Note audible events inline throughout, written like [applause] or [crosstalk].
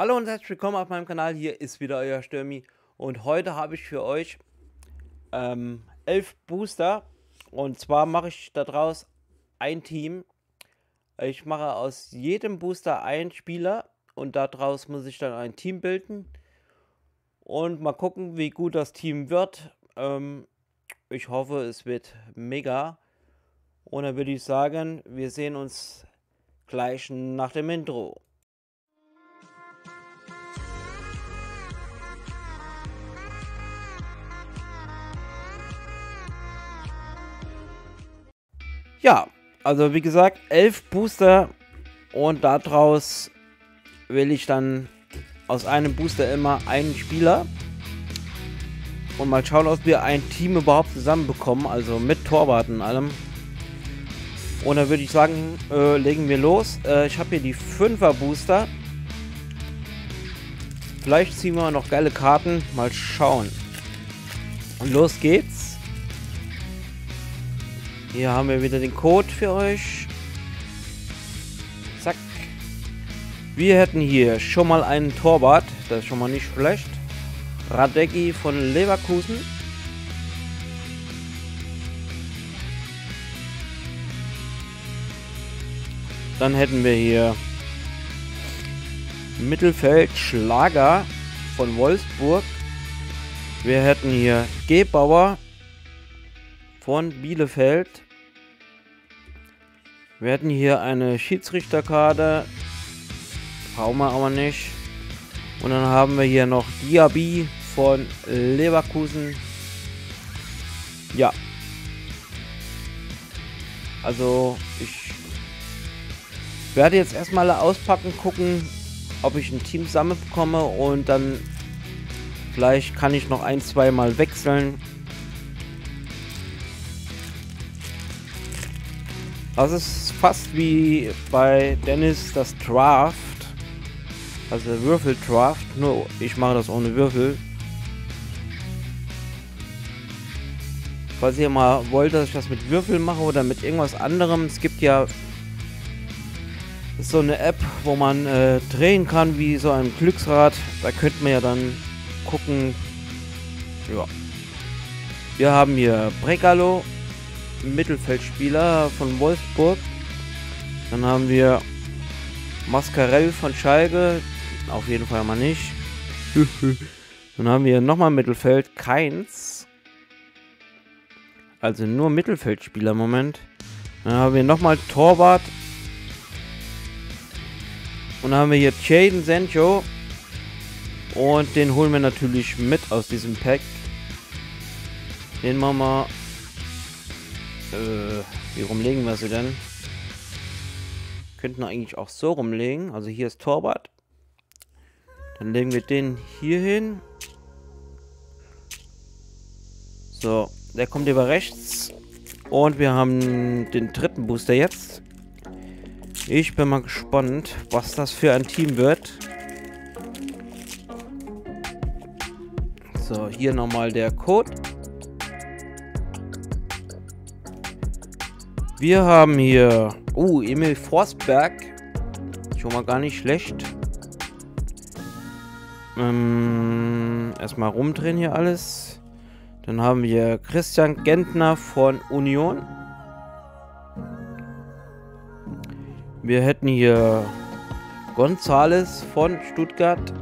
Hallo und herzlich willkommen auf meinem Kanal. Hier ist wieder euer Stürmi. Und heute habe ich für euch ähm, elf Booster. Und zwar mache ich daraus ein Team. Ich mache aus jedem Booster einen Spieler. Und daraus muss ich dann ein Team bilden. Und mal gucken, wie gut das Team wird. Ähm, ich hoffe, es wird mega. Und dann würde ich sagen, wir sehen uns gleich nach dem Intro. Ja, also wie gesagt, elf Booster und daraus will ich dann aus einem Booster immer einen Spieler. Und mal schauen, ob wir ein Team überhaupt zusammenbekommen, also mit Torwart und allem. Und dann würde ich sagen, äh, legen wir los. Äh, ich habe hier die 5er Booster. Vielleicht ziehen wir noch geile Karten. Mal schauen. Und los geht's. Hier haben wir wieder den Code für euch. Zack. Wir hätten hier schon mal einen Torwart. Das ist schon mal nicht schlecht. Radecki von Leverkusen. Dann hätten wir hier Mittelfeld Schlager von Wolfsburg. Wir hätten hier Gebauer von Bielefeld. Wir hätten hier eine Schiedsrichterkarte. Brauchen wir aber nicht. Und dann haben wir hier noch Diaby von Leverkusen. Ja. Also ich werde jetzt erstmal auspacken, gucken, ob ich ein Team zusammenbekomme und dann vielleicht kann ich noch ein, zwei Mal wechseln. Also es ist fast wie bei Dennis das Draft. Also Würfel Draft. Nur ich mache das ohne Würfel. Falls ihr mal wollt, dass ich das mit Würfel mache oder mit irgendwas anderem. Es gibt ja so eine App, wo man äh, drehen kann wie so ein Glücksrad. Da könnte man ja dann gucken. Ja. Wir haben hier Brekalo, Mittelfeldspieler von Wolfsburg. Dann haben wir Mascarell von Schalke. Auf jeden Fall mal nicht. [laughs] Dann haben wir nochmal Mittelfeld. Keins. Also nur Mittelfeldspieler im Moment. Dann haben wir nochmal Torwart. Und dann haben wir hier Jaden Sancho. Und den holen wir natürlich mit aus diesem Pack. Den machen wir äh, wie rumlegen wir sie denn? Könnten eigentlich auch so rumlegen. Also hier ist Torwart. Dann legen wir den hier hin. So, der kommt über rechts. Und wir haben den dritten Booster jetzt. Ich bin mal gespannt, was das für ein Team wird. So, hier nochmal der Code. Wir haben hier... Oh, Emil Forsberg. Schon mal gar nicht schlecht. Ähm, erstmal rumdrehen hier alles. Dann haben wir Christian Gentner von Union. Wir hätten hier Gonzales von Stuttgart.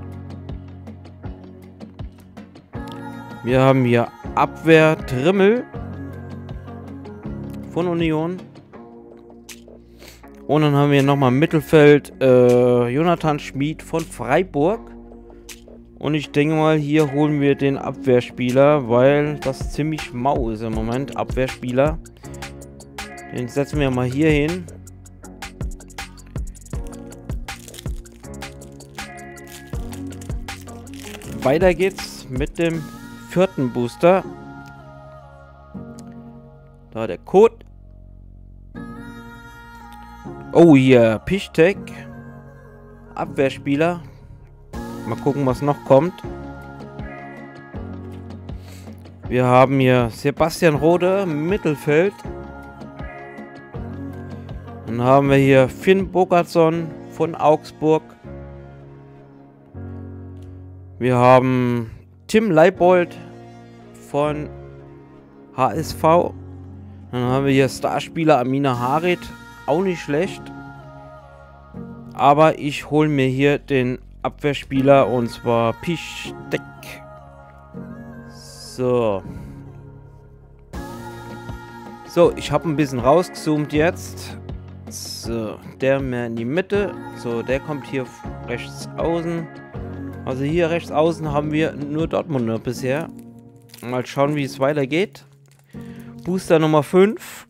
Wir haben hier Abwehr Trimmel von Union. Und dann haben wir nochmal Mittelfeld äh, Jonathan Schmid von Freiburg. Und ich denke mal, hier holen wir den Abwehrspieler, weil das ziemlich mau ist im Moment. Abwehrspieler. Den setzen wir mal hier hin. Weiter geht's mit dem vierten Booster. Da der Code Oh, hier, Pichtek. Abwehrspieler. Mal gucken, was noch kommt. Wir haben hier Sebastian Rode, Mittelfeld. Dann haben wir hier Finn Bogerson von Augsburg. Wir haben Tim Leibold von HSV. Dann haben wir hier Starspieler Amina Harit. Auch nicht schlecht. Aber ich hole mir hier den Abwehrspieler und zwar Pisztek. So. So, ich habe ein bisschen rausgezoomt jetzt. So, der mehr in die Mitte. So, der kommt hier rechts außen. Also hier rechts außen haben wir nur Dortmunder bisher. Mal schauen, wie es weitergeht. Booster Nummer 5.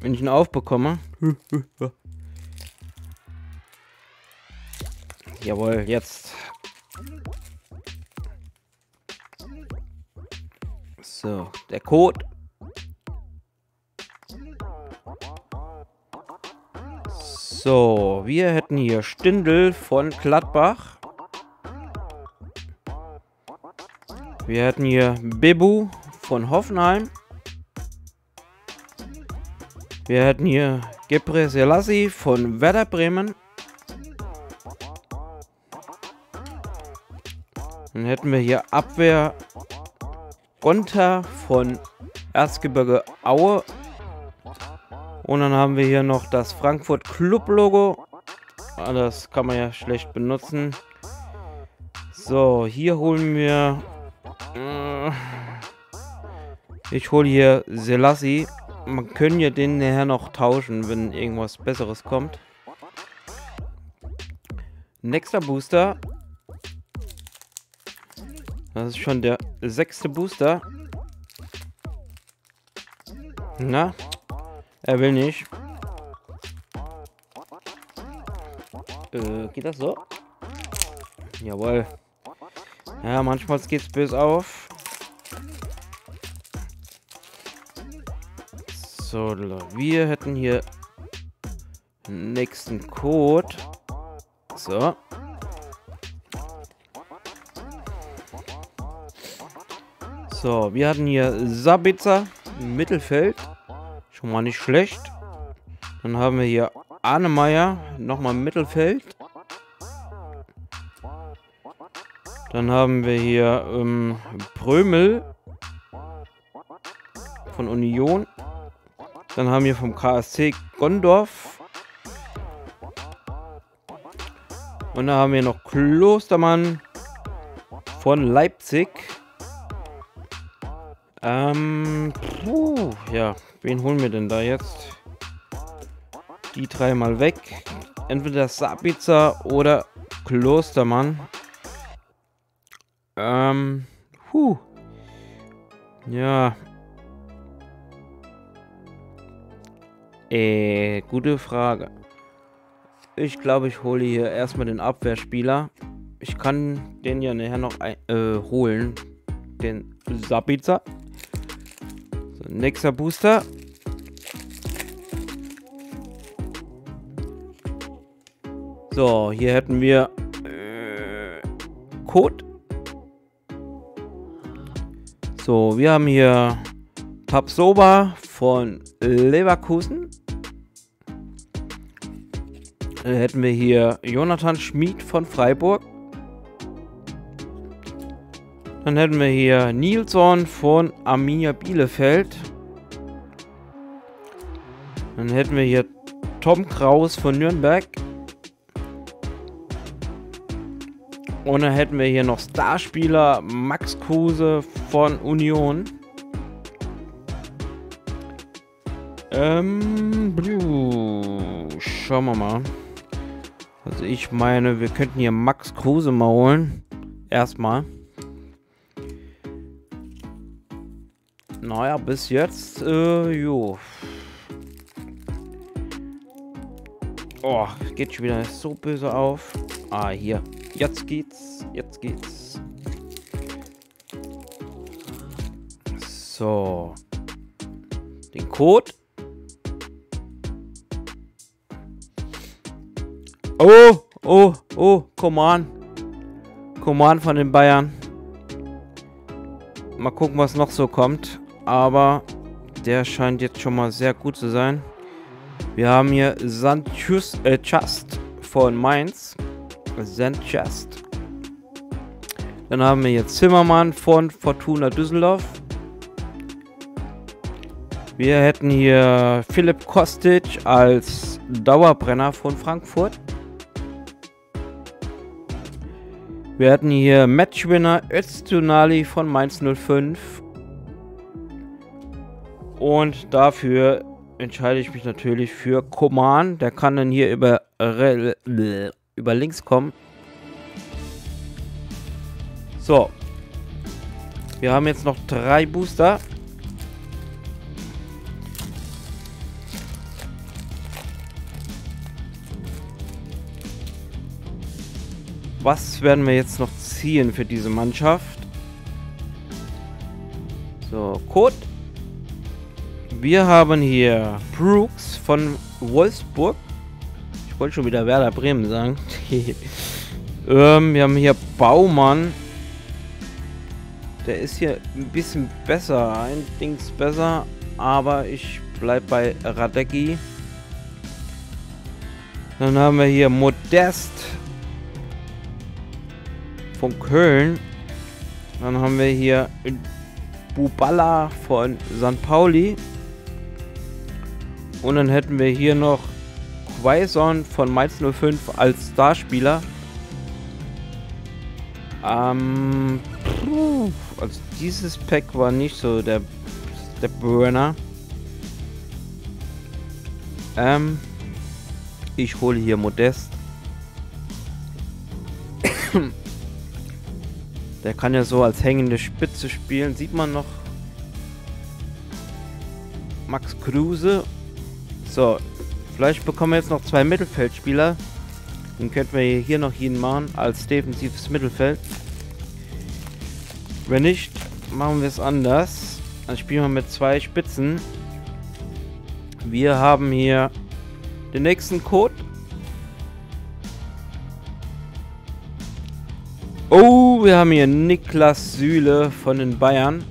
Wenn ich ihn aufbekomme. Jawohl, jetzt. So, der Code. So, wir hätten hier Stindel von Gladbach. Wir hätten hier Bebu von Hoffenheim. Wir hätten hier Gebre Selassie von Werder Bremen. Dann hätten wir hier Abwehr Gonta von Erzgebirge Aue. Und dann haben wir hier noch das Frankfurt Club Logo. Ah, das kann man ja schlecht benutzen. So, hier holen wir... Äh, ich hole hier Selassie. Man können ja den nachher noch tauschen, wenn irgendwas Besseres kommt. Nächster Booster. Das ist schon der sechste Booster. Na? Er will nicht. Äh, geht das so? Jawohl. Ja, manchmal geht's böse auf. So, wir hätten hier nächsten Code. So. So, wir hatten hier Sabitzer im Mittelfeld. Schon mal nicht schlecht. Dann haben wir hier Arnemeyer, nochmal im Mittelfeld. Dann haben wir hier ähm, Prömel von Union. Dann haben wir vom KSC Gondorf. Und dann haben wir noch Klostermann von Leipzig. Ähm, puh, ja, wen holen wir denn da jetzt? Die drei mal weg. Entweder Sabitzer oder Klostermann. Ähm, puh. Ja. Äh, gute Frage. Ich glaube, ich hole hier erstmal den Abwehrspieler. Ich kann den ja nachher noch ein, äh, holen. Den Sabitzer. Nächster Booster. So, hier hätten wir äh, Code. So, wir haben hier Tapsoba von Leverkusen. Dann hätten wir hier Jonathan Schmid von Freiburg. Dann hätten wir hier Nilsson von Arminia Bielefeld. Dann hätten wir hier Tom Kraus von Nürnberg. Und dann hätten wir hier noch Starspieler Max Kruse von Union. Ähm, schauen wir mal. Also ich meine, wir könnten hier Max Kruse mal holen. Erstmal. Naja, bis jetzt, äh, jo. Oh, geht schon wieder so böse auf. Ah, hier. Jetzt geht's. Jetzt geht's. So. Den Code. Oh, oh, oh, Command. Command von den Bayern. Mal gucken, was noch so kommt aber der scheint jetzt schon mal sehr gut zu sein. Wir haben hier Sanchus äh, Just von Mainz. Chest. Dann haben wir jetzt Zimmermann von Fortuna Düsseldorf. Wir hätten hier Philipp Kostic als Dauerbrenner von Frankfurt. Wir hatten hier Matchwinner Öztunali von Mainz 05. Und dafür entscheide ich mich natürlich für Koman. Der kann dann hier über, über links kommen. So. Wir haben jetzt noch drei Booster. Was werden wir jetzt noch ziehen für diese Mannschaft? So, Code. Wir haben hier Brooks von Wolfsburg. Ich wollte schon wieder Werder Bremen sagen. [laughs] ähm, wir haben hier Baumann. Der ist hier ein bisschen besser. Ein Dings besser. Aber ich bleibe bei Radecki. Dann haben wir hier Modest von Köln. Dann haben wir hier Bubala von St. Pauli. Und dann hätten wir hier noch Quaison von Mainz 05 als Starspieler. Ähm, also dieses Pack war nicht so der, der Burner. Ähm, ich hole hier Modest. [coughs] der kann ja so als hängende Spitze spielen. Sieht man noch Max Kruse so, vielleicht bekommen wir jetzt noch zwei Mittelfeldspieler. Dann könnten wir hier noch jeden machen als defensives Mittelfeld. Wenn nicht, machen wir es anders. Dann spielen wir mit zwei Spitzen. Wir haben hier den nächsten Code. Oh, wir haben hier Niklas Süle von den Bayern.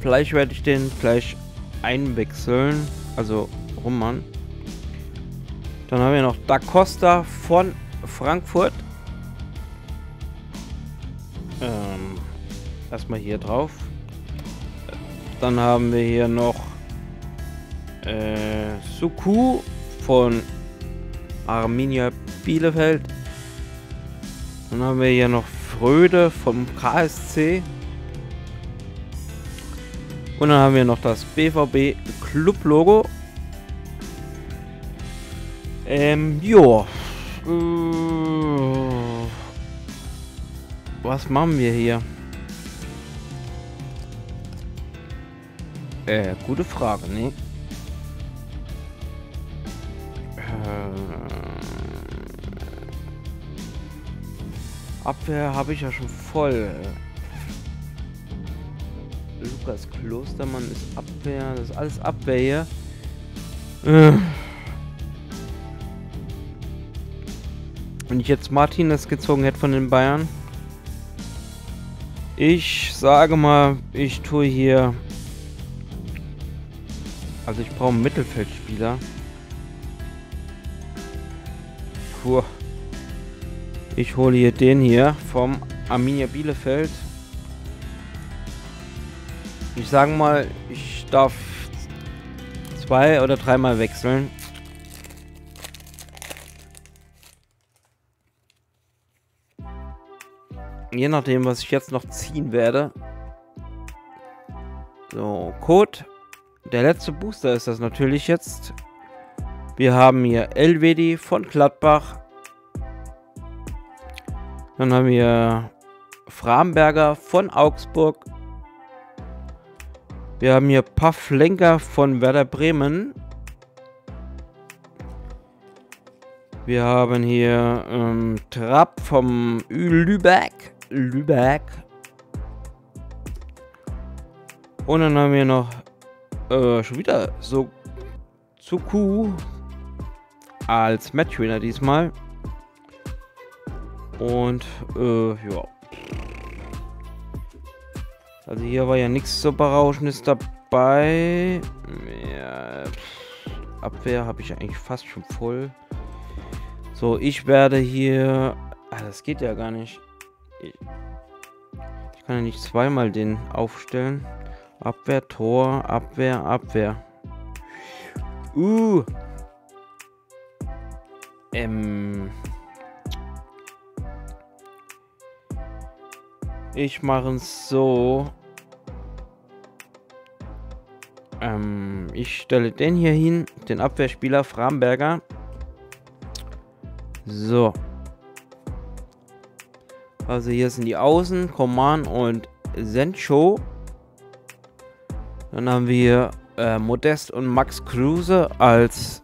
Vielleicht werde ich den gleich einwechseln. Also Mann. Dann haben wir noch Da Costa von Frankfurt. Ähm, erstmal hier drauf. Dann haben wir hier noch äh, Suku von Arminia Bielefeld. Dann haben wir hier noch Fröde vom KSC. Und dann haben wir noch das BVB Club Logo. Ähm, jo. Äh, was machen wir hier? Äh, gute Frage, ne? Abwehr habe ich ja schon voll. Lukas Klostermann ist Abwehr. Das ist alles Abwehr hier. Äh. Wenn ich jetzt Martinez gezogen hätte von den Bayern. Ich sage mal, ich tue hier... Also ich brauche einen Mittelfeldspieler. Puh. Ich hole hier den hier vom Arminia Bielefeld. Ich sage mal, ich darf zwei oder dreimal wechseln. Je nachdem, was ich jetzt noch ziehen werde. So, Code. Der letzte Booster ist das natürlich jetzt. Wir haben hier Elvedi von Gladbach. Dann haben wir Framberger von Augsburg. Wir haben hier Pavlenka von Werder Bremen. Wir haben hier ähm, Trapp vom Lübeck. Lübeck. Und dann haben wir noch äh, schon wieder so Zuku als Matchwinner diesmal. Und äh, ja. Also hier war ja nichts so berauschendes dabei. Ja, Abwehr habe ich eigentlich fast schon voll. So, ich werde hier... Ah, das geht ja gar nicht. Ich, ich kann ja nicht zweimal den aufstellen. Abwehr, Tor, Abwehr, Abwehr. Uh. Ähm... Ich mache es so. Ähm, ich stelle den hier hin, den Abwehrspieler Framberger. So. Also hier sind die Außen, Command und Sencho. Dann haben wir äh, Modest und Max Kruse als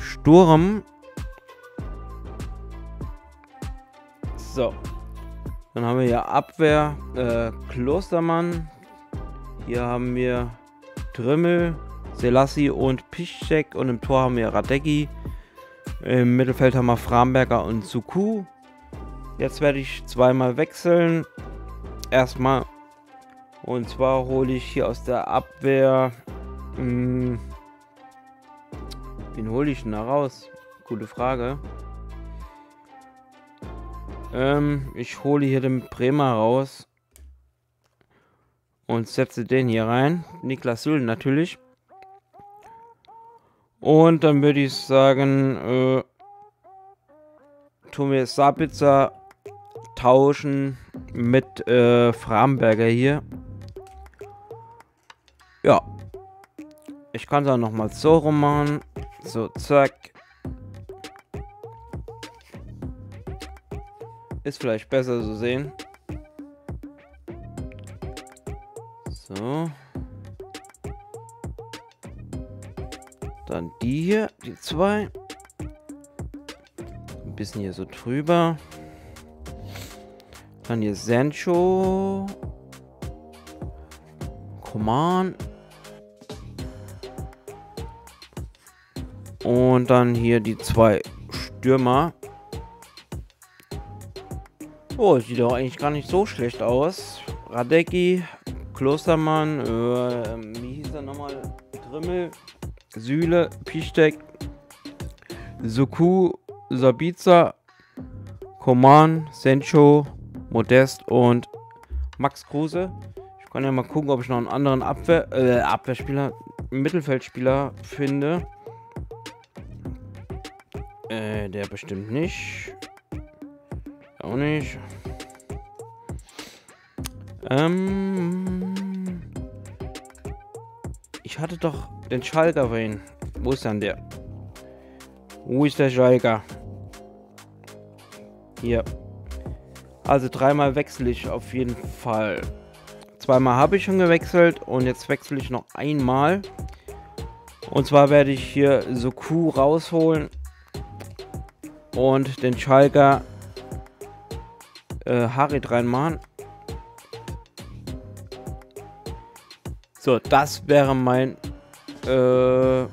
Sturm. So. Dann haben wir hier Abwehr, äh, Klostermann. Hier haben wir Drümmel, Selassie und Piszczek. Und im Tor haben wir Radecki. Im Mittelfeld haben wir Framberger und Suku. Jetzt werde ich zweimal wechseln. Erstmal. Und zwar hole ich hier aus der Abwehr. Mh, hm, wen hole ich denn da raus? Gute Frage. Ähm, ich hole hier den Bremer raus. Und setze den hier rein. Niklas Süll natürlich. Und dann würde ich sagen, äh, wir Sabitzer tauschen mit äh, Framberger hier. Ja. Ich kann es auch nochmal so rum machen. So, zack. Ist vielleicht besser zu sehen. So. Dann die hier, die zwei. Ein bisschen hier so drüber. Dann hier Sancho. Command. Und dann hier die zwei Stürmer. Oh, sieht doch eigentlich gar nicht so schlecht aus. Radecki, Klostermann, äh, wie hieß er nochmal? Drimmel, Sühle, Pisztek, Suku, Sabica, Koman, Sencho, Modest und Max Kruse. Ich kann ja mal gucken, ob ich noch einen anderen Abwehr, äh, Abwehrspieler, Mittelfeldspieler finde. Äh, der bestimmt nicht. Auch nicht. Ähm. Ich hatte doch den Schalker vorhin. Wo ist dann der? Wo ist der Schalker? Hier. Also dreimal wechsle ich auf jeden Fall. Zweimal habe ich schon gewechselt und jetzt wechsle ich noch einmal. Und zwar werde ich hier Soku rausholen und den Schalker äh, Harit reinmachen. So, das wäre mein äh,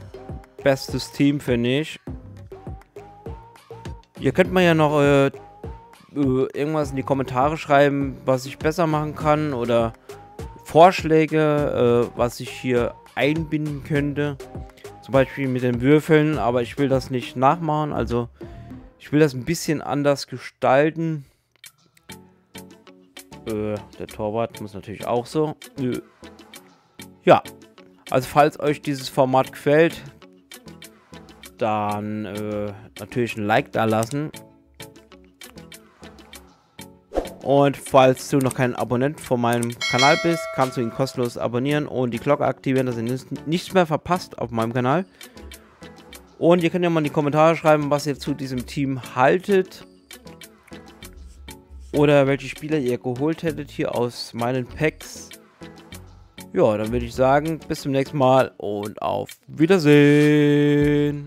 bestes Team, finde ich. Ihr könnt mir ja noch äh, äh, irgendwas in die Kommentare schreiben, was ich besser machen kann oder Vorschläge, äh, was ich hier einbinden könnte. Zum Beispiel mit den Würfeln, aber ich will das nicht nachmachen. Also ich will das ein bisschen anders gestalten. Äh, der Torwart muss natürlich auch so. Nö. Ja. Also falls euch dieses Format gefällt, dann äh, natürlich ein Like da lassen. Und falls du noch kein Abonnent von meinem Kanal bist, kannst du ihn kostenlos abonnieren und die Glocke aktivieren, dass ihr nichts mehr verpasst auf meinem Kanal. Und ihr könnt ja mal in die Kommentare schreiben, was ihr zu diesem Team haltet. Oder welche Spieler ihr geholt hättet hier aus meinen Packs. Ja, dann würde ich sagen, bis zum nächsten Mal und auf Wiedersehen.